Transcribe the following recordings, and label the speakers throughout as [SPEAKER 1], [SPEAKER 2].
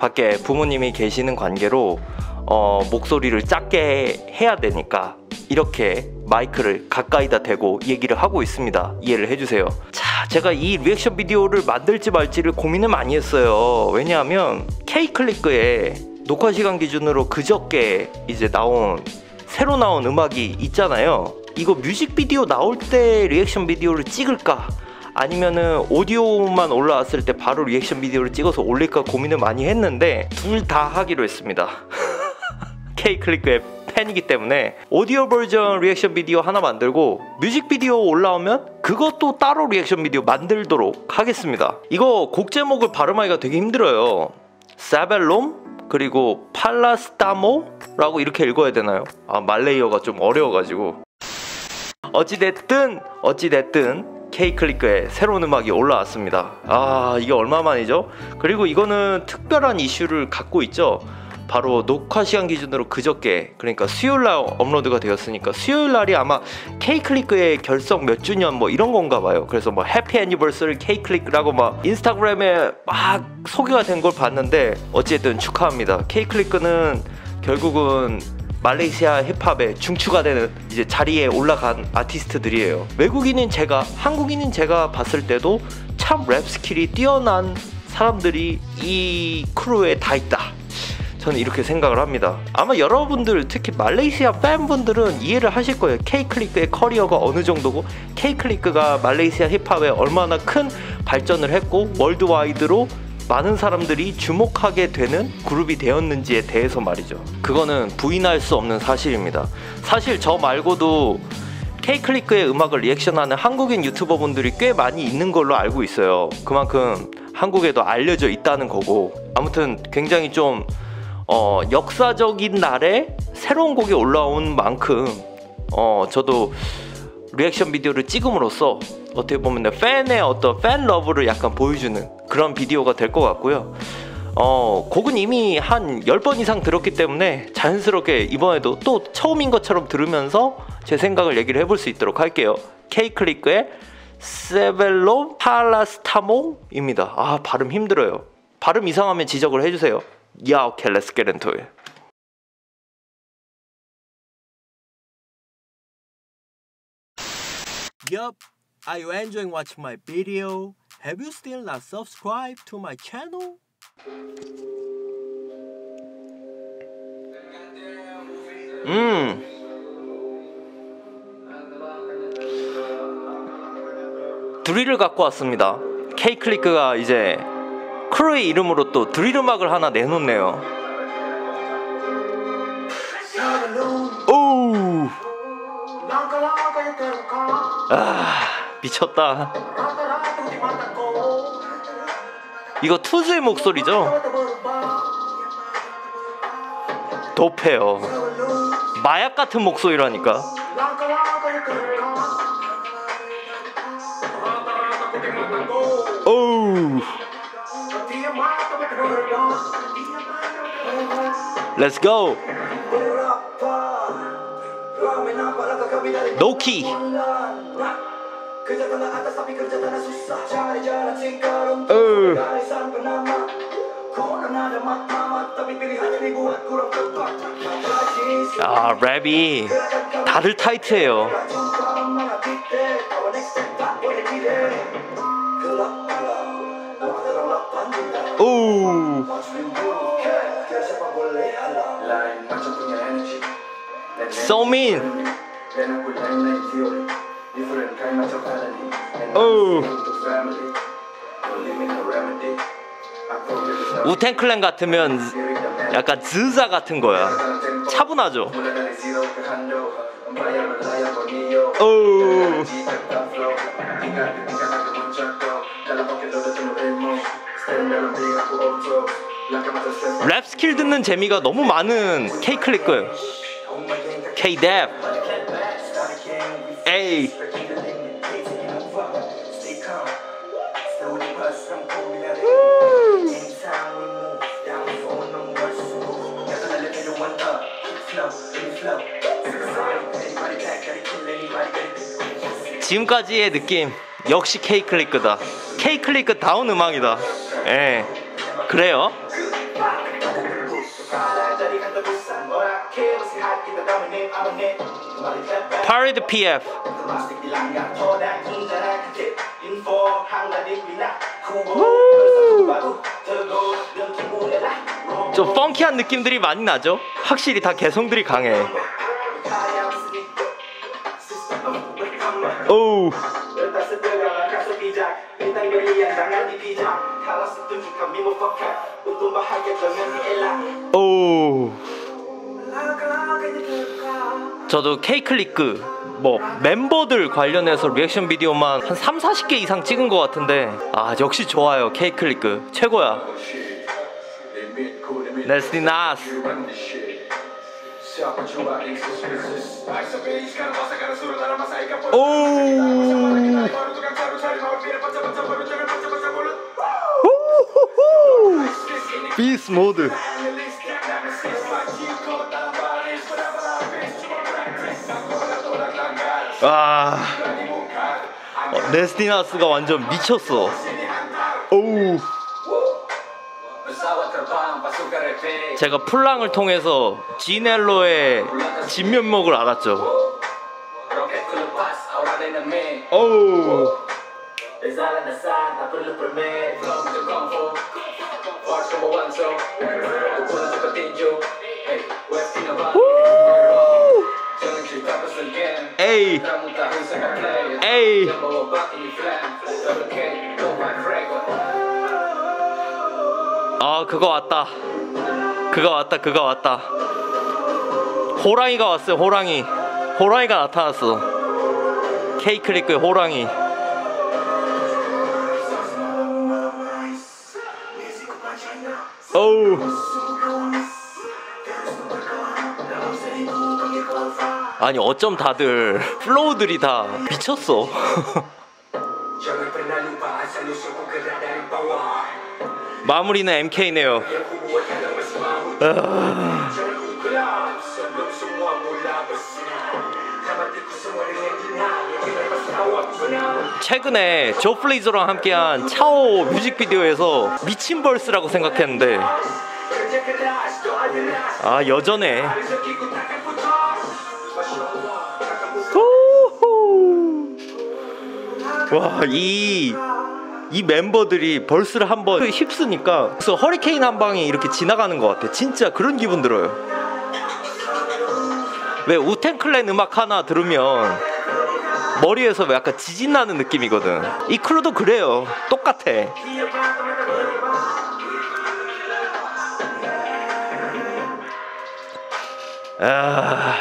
[SPEAKER 1] 밖에 부모님이 계시는 관계로 어, 목소리를 작게 해야 되니까 이렇게 마이크를 가까이다 대고 얘기를 하고 있습니다. 이해를 해주세요. 자, 제가 이 리액션 비디오를 만들지 말지를 고민을 많이 했어요. 왜냐하면 K-CLIQUE의 녹화 시간 기준으로 그저께 이제 나온 새로 나온 음악이 있잖아요. 이거 뮤직비디오 나올 때 리액션 비디오를 찍을까? 아니면은 오디오만 올라왔을 때 바로 리액션 비디오를 찍어서 올릴까 고민을 많이 했는데 둘 다 하기로 했습니다. K-CLIQUE의 팬이기 때문에 오디오 버전 리액션 비디오 하나 만들고 뮤직비디오 올라오면 그것도 따로 리액션 비디오 만들도록 하겠습니다. 이거 곡 제목을 발음하기가 되게 힘들어요. Sebelum 그리고 Paracetamol 라고 이렇게 읽어야 되나요? 아 말레이어가 좀 어려워가지고 어찌됐든 어찌됐든 K클릭의 새로운 음악이 올라왔습니다. 아 이게 얼마 만이죠? 그리고 이거는 특별한 이슈를 갖고 있죠. 바로 녹화 시간 기준으로 그저께 그러니까 수요일 날 업로드가 되었으니까 수요일 날이 아마 K클릭의 결성 몇 주년 뭐 이런 건가 봐요. 그래서 뭐 해피 애니버서리 K클릭이라고 막 인스타그램에 막 소개가 된 걸 봤는데 어쨌든 축하합니다. K클릭은 결국은 말레이시아 힙합의 중추가 되는 이제 자리에 올라간 아티스트들이에요. 외국인인 제가, 한국인인 제가 봤을 때도 참 랩 skill이 뛰어난 사람들이 이 crew에 다 있다. 저는 이렇게 생각을 합니다. 아마 여러분들 특히 말레이시아 팬분들은 이해를 하실 거예요. K-CLIQUE의 커리어가 어느 정도고 K-CLIQUE가 말레이시아 힙합에 얼마나 큰 발전을 했고 worldwide로 많은 사람들이 주목하게 되는 그룹이 되었는지에 대해서 말이죠. 그거는 부인할 수 없는 사실입니다. 사실 저 말고도 K클릭의 음악을 리액션하는 한국인 유튜버 분들이 꽤 많이 있는 걸로 알고 있어요. 그만큼 한국에도 알려져 있다는 거고 아무튼 굉장히 좀 어, 역사적인 날에 새로운 곡이 올라온 만큼 어, 저도 리액션 비디오를 찍음으로써 어떻게 보면 팬의 어떤 fan love를 약간 보여주는 그런 비디오가 될 것 같고요. 어, 곡은 이미 한 10번 이상 들었기 때문에 자연스럽게 이번에도 또 처음인 것처럼 들으면서 제 생각을 얘기를 해볼 수 있도록 할게요. K-CLIQUE의 Sebelum Paracetamol입니다. 아, 발음 힘들어요. 발음 이상하면 지적을 해주세요. Yeah, okay, let's get it. Yup, are you enjoying watching my video? Have you still not subscribed to my channel? 음. 드릴을 갖고 왔습니다. K클릭가 이제 크루의 이름으로 또 드릴 음악을 하나 내놓네요. 오우. 아 미쳤다. 이거 투즈의 목소리죠? 도패요. 마약 같은 목소리라니까. Let's go. 노키. 으. 아 랩이 다들 타이트해요. 오. 소민. 오. 우텐클랜 같으면 약간 즈자 같은 거야. 차분하죠. 오. 랩 스킬 듣는 재미가 너무 많은 K-클릭 K-뎁 에이 지금까지의 느낌 역시 K-클릭다. K-클릭 다운 음악이다. 예. 그래요? 파리드 PF 좀 펑키한 느낌들이 많이 나죠? 확실히 다 개성들이 강해 오. 저도 K-CLIQUE 뭐 멤버들 관련해서 리액션 비디오만 한 3, 40개 이상 찍은 것 같은데 아 역시 좋아요 K-CLIQUE 최고야. 레스리 나스 오 비스 모드 와 어, 레스티나스가 완전 미쳤어 제가 플랑을 통해서 지넬로의 진면목을 알았죠. 오우 에이. 에이. 아 그거 왔다 그거 왔다 그거 왔다. 호랑이가 왔어요 호랑이. 호랑이가 나타났어. K클릭의 호랑이. 어우. 아니 어쩜 다들 flow들이 다 미쳤어. 마무리는 MK네요. 아... 최근에 Joe Flizzow랑 함께한 차오 뮤직비디오에서 미친 verse라고 생각했는데 아 여전해. 와이 이 멤버들이 벌스를 한번 휩쓰니까 그래서 허리케인 한 방이 이렇게 지나가는 것 같아. 진짜 그런 기분 들어요. 왜 우텐 클랜 음악 하나 들으면 머리에서 약간 지진 나는 느낌이거든. 이 크루도 그래요. 똑같아. 아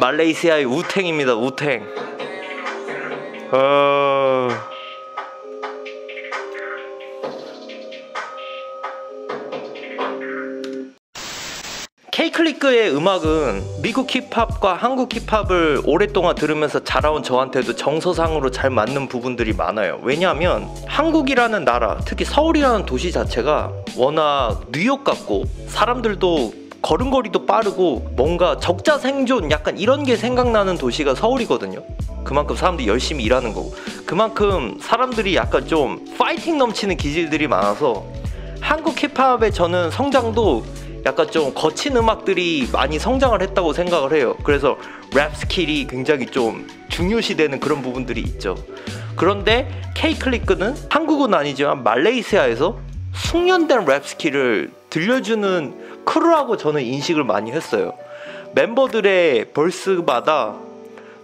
[SPEAKER 1] 말레이시아의 우탱입니다 우탱. 어... K클리크의 음악은 미국 힙합과 한국 힙합을 오랫동안 들으면서 자라온 저한테도 정서상으로 잘 맞는 부분들이 많아요. 왜냐하면 한국이라는 나라, 특히 서울이라는 도시 자체가 워낙 뉴욕 같고 사람들도 걸음걸이도 빠르고 뭔가 적자 생존 약간 이런 게 생각나는 도시가 서울이거든요. 그만큼 사람들이 열심히 일하는 거고 그만큼 사람들이 약간 좀 파이팅 넘치는 기질들이 많아서 한국 힙합의 저는 성장도 약간 좀 거친 음악들이 많이 성장을 했다고 생각을 해요. 그래서 랩 skill이 굉장히 좀 중요시되는 그런 부분들이 있죠. 그런데 K-Clique는 한국은 아니지만 말레이시아에서 숙련된 랩 skill을 들려주는 crew라고 저는 인식을 많이 했어요. 멤버들의 verse마다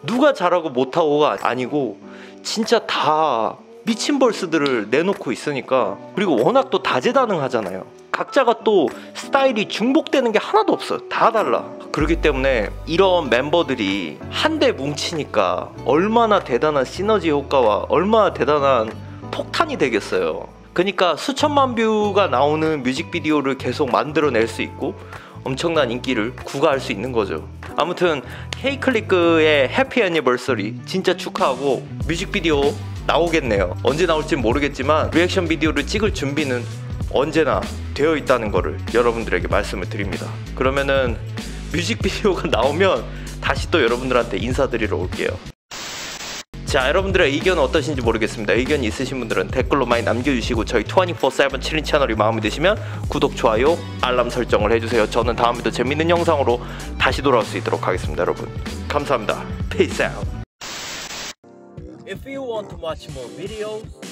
[SPEAKER 1] 누가 잘하고 못하고가 아니고 진짜 다 미친 verse들을 내놓고 있으니까 그리고 워낙 또 다재다능하잖아요. 각자가 또 스타일이 중복되는 게 하나도 없어요. 다 달라. 그렇기 때문에 이런 멤버들이 한데 뭉치니까 얼마나 대단한 시너지 효과와 얼마나 대단한 폭탄이 되겠어요. 그러니까 수천만 view가 나오는 뮤직비디오를 계속 만들어낼 수 있고 엄청난 인기를 구가할 수 있는 거죠. 아무튼 K-Clique의 happy anniversary 진짜 축하하고 뮤직비디오 나오겠네요. 언제 나올지 모르겠지만 reaction video를 찍을 준비는 언제나 되어 있다는 거를 여러분들에게 말씀을 드립니다. 그러면은 뮤직비디오가 나오면 다시 또 여러분들한테 인사드리러 올게요. 자 여러분들의 의견은 어떠신지 모르겠습니다. 의견이 있으신 분들은 댓글로 많이 남겨주시고 저희 24-7 7인 채널이 마음에 드시면 구독, 좋아요, 알람 설정을 해주세요. 저는 다음에도 재밌는 영상으로 다시 돌아올 수 있도록 하겠습니다 여러분. 감사합니다. Peace out. If you want to watch more videos